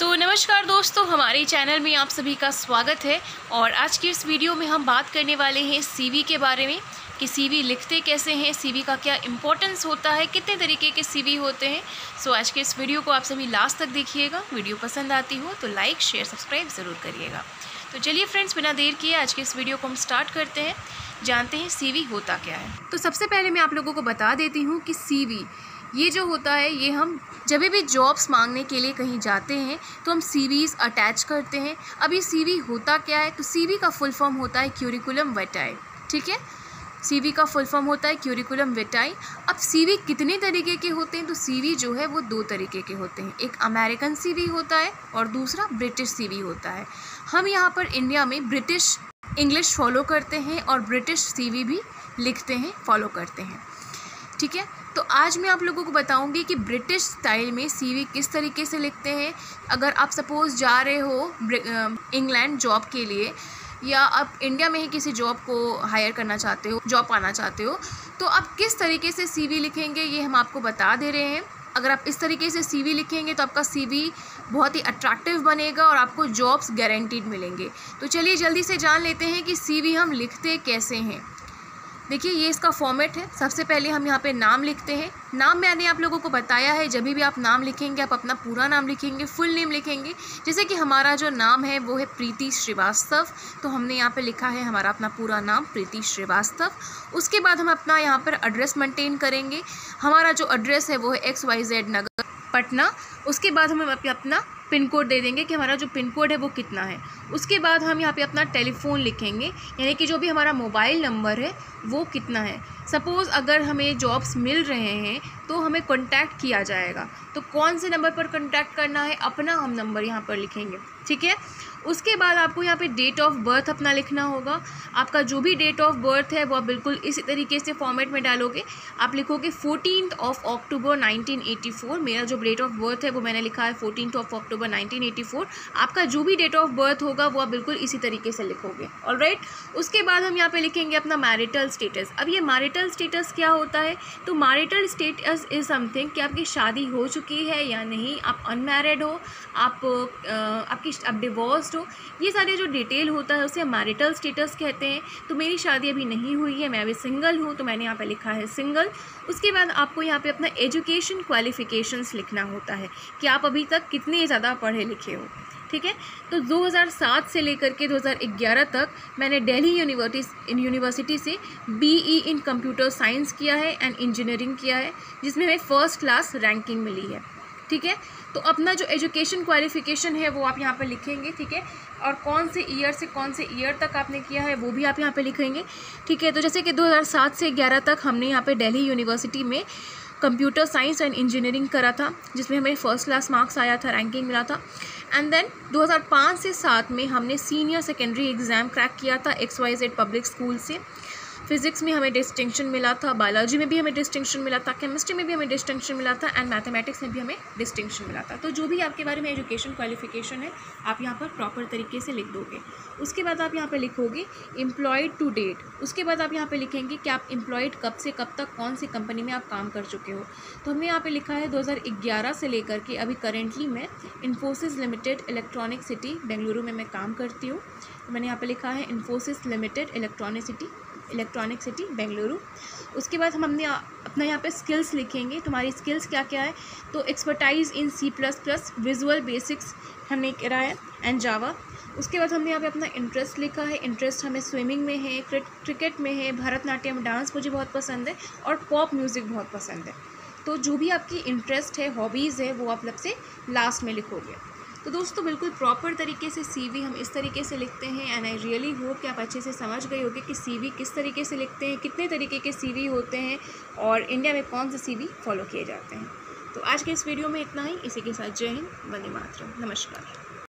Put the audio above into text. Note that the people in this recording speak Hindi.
सो so, नमस्कार दोस्तों हमारे चैनल में आप सभी का स्वागत है और आज की इस वीडियो में हम बात करने वाले हैं सीवी के बारे में कि सीवी लिखते कैसे हैं सीवी का क्या इंपॉर्टेंस होता है कितने तरीके के सीवी होते हैं। सो so, आज के इस वीडियो को आप सभी लास्ट तक देखिएगा। वीडियो पसंद आती हो तो लाइक शेयर सब्सक्राइब ज़रूर करिएगा। तो चलिए फ्रेंड्स बिना देर किए आज के इस वीडियो को हम स्टार्ट करते हैं। जानते हैं सीवी होता क्या है। तो सबसे पहले मैं आप लोगों को बता देती हूँ कि सीवी ये जो होता है, ये हम जब भी जॉब्स मांगने के लिए कहीं जाते हैं तो हम सीवीज़ अटैच करते हैं। अब ये सीवी होता क्या है? तो सीवी का फुल फॉर्म होता है क्यूरिकुलम वेटाई ठीक है? सीवी का फुल फॉर्म होता है क्यूरिकुलम वेटाई अब सीवी कितने तरीके के होते हैं? तो सीवी जो है, वो दो तरीके के होते हैं। एक अमेरिकन सीवी होता है और दूसरा ब्रिटिश सीवी होता है। हम यहाँ पर इंडिया में ब्रिटिश इंग्लिश फॉलो करते हैं और ब्रिटिश सीवी भी लिखते हैं फॉलो करते हैं। ठीक है? तो आज मैं आप लोगों को बताऊँगी कि ब्रिटिश स्टाइल में सीवी किस तरीके से लिखते हैं। अगर आप सपोज़ जा रहे हो इंग्लैंड जॉब के लिए, या आप इंडिया में ही किसी जॉब को हायर करना चाहते हो जॉब पाना चाहते हो तो आप किस तरीके से सीवी लिखेंगे, ये हम आपको बता दे रहे हैं। अगर आप इस तरीके से सीवी लिखेंगे तो आपका सीवी बहुत ही अट्रैक्टिव बनेगा और आपको जॉब्स गारंटीड मिलेंगे। तो चलिए जल्दी से जान लेते हैं कि सीवी हम लिखते कैसे हैं। देखिए, ये इसका फॉर्मेट है। सबसे पहले हम यहाँ पे नाम लिखते हैं। नाम मैंने आप लोगों को बताया है जब भी आप नाम लिखेंगे, आप अपना पूरा नाम लिखेंगे फुल नेम लिखेंगे। जैसे कि हमारा जो नाम है, वो है प्रीति श्रीवास्तव। तो हमने यहाँ पे लिखा है हमारा अपना पूरा नाम, प्रीति श्रीवास्तव। उसके बाद हम अपना यहाँ पर एड्रेस मेंटेन करेंगे। हमारा जो एड्रेस है, वो है एक्स वाई जेड नगर, पटना। उसके बाद हम अपना पिन कोड दे देंगे कि हमारा जो पिन कोड है वो कितना है। उसके बाद हम यहाँ पे अपना टेलीफोन लिखेंगे, यानी कि जो भी हमारा मोबाइल नंबर है, वो कितना है। सपोज़ अगर हमें जॉब्स मिल रहे हैं तो हमें कॉन्टैक्ट किया जाएगा। तो कौन से नंबर पर कॉन्टैक्ट करना है, अपना हम नंबर यहाँ पर लिखेंगे, ठीक है? उसके बाद आपको यहाँ पे डेट ऑफ़ बर्थ अपना लिखना होगा। आपका जो भी डेट ऑफ़ बर्थ है, वो आप बिल्कुल इसी तरीके से फॉर्मेट में डालोगे। आप लिखोगे फोर्टीन ऑफ़ अक्टूबर 1984 मेरा जो डेट ऑफ़ बर्थ है, वो मैंने लिखा है फोर्टीन ऑफ़ अक्टूबर 1984 आपका जो भी डेट ऑफ़ बर्थ होगा, वो आप बिल्कुल इसी तरीके से लिखोगे। और राइट उसके बाद हम यहाँ पर लिखेंगे अपना मैरिटल स्टेटस अब ये मैरिटल स्टेटस क्या होता है? तो मैरिटल स्टेटस इज़ समथिंग कि आपकी शादी हो चुकी है या नहीं, आप अनमेरिड हो, आप आपकी, आप डिवोर्स हो, ये सारे जो डिटेल होता है उसे मैरिटल स्टेटस कहते हैं। तो मेरी शादी अभी नहीं हुई है, मैं अभी सिंगल हूँ तो मैंने यहाँ पे लिखा है सिंगल उसके बाद आपको यहाँ पे अपना एजुकेशन क्वालिफ़िकेशंस लिखना होता है कि आप अभी तक कितने ज़्यादा पढ़े लिखे हो। ठीक है? तो 2007 से लेकर के 2011 तक मैंने दिल्ली यूनिवर्सिटी यूनिवर्सिटी से बीई इन कंप्यूटर साइंस किया है एंड इंजीनियरिंग किया है, जिसमें हमें फ़र्स्ट क्लास रैंकिंग मिली है। ठीक है? तो अपना जो एजुकेशन क्वालिफिकेशन है, वो आप यहाँ पर लिखेंगे, ठीक है? और कौन से ईयर से कौन से ईयर तक आपने किया है, वो भी आप यहाँ पर लिखेंगे। ठीक है? तो जैसे कि 2007 से 11 तक हमने यहाँ पे दिल्ली यूनिवर्सिटी में कंप्यूटर साइंस एंड इंजीनियरिंग करा था, जिसमें हमें फ़र्स्ट क्लास मार्क्स आया था रैंकिंग मिला था। एंड देन 2005 से सात में हमने सीनियर सेकेंडरी एग्ज़ाम क्रैक किया था X Y Z public school से। फिज़िक्स में हमें डिस्टिंक्शन मिला था बायोलॉजी में भी हमें डिस्टिंक्शन मिला था केमिस्ट्री में भी हमें डिस्टिंक्शन मिला था एंड मैथमेटिक्स में भी हमें डिस्टिंक्शन मिला था। तो जो भी आपके बारे में एजुकेशन क्वालिफिकेशन है, आप यहाँ पर प्रॉपर तरीके से लिख दोगे। उसके बाद आप यहाँ पर लिखोगे एम्प्लॉयड टू डेट उसके बाद आप यहाँ पर लिखेंगे कि आप एम्प्लॉयड कब से कब तक कौन सी कंपनी में आप काम कर चुके हो। तो हमने यहाँ पर लिखा है दो हज़ार ग्यारह से लेकर के अभी करेंटली मैं Infosys limited electronic city Bengaluru में मैं काम करती हूँ। तो मैंने यहाँ पर लिखा है Infosys limited electronic city electronic city, Bengaluru. उसके बाद हम हमने अपना यहाँ पे स्किल्स लिखेंगे। तुम्हारी स्किल्स क्या क्या है? तो expertise in C plus plus visual basics हमने करा है एंड जावा उसके बाद हमने यहाँ पे अपना इंटरेस्ट लिखा है। इंटरेस्ट हमें स्विमिंग में है क्रिकेट में है, भरतनाट्यम डांस मुझे बहुत पसंद है, और पॉप म्यूज़िक बहुत पसंद है। तो जो भी आपकी इंटरेस्ट है हॉबीज़ है, वो आप लब से लास्ट में लिखोगे। तो दोस्तों, बिल्कुल प्रॉपर तरीके से सीवी हम इस तरीके से लिखते हैं एंड आई रियली होप कि आप अच्छे से समझ गए होगे कि सीवी किस तरीके से लिखते हैं, कितने तरीके के सीवी होते हैं और इंडिया में कौन से सीवी फॉलो किए जाते हैं। तो आज के इस वीडियो में इतना ही, इसी के साथ जय हिंद, वंदे मातरम, नमस्कार।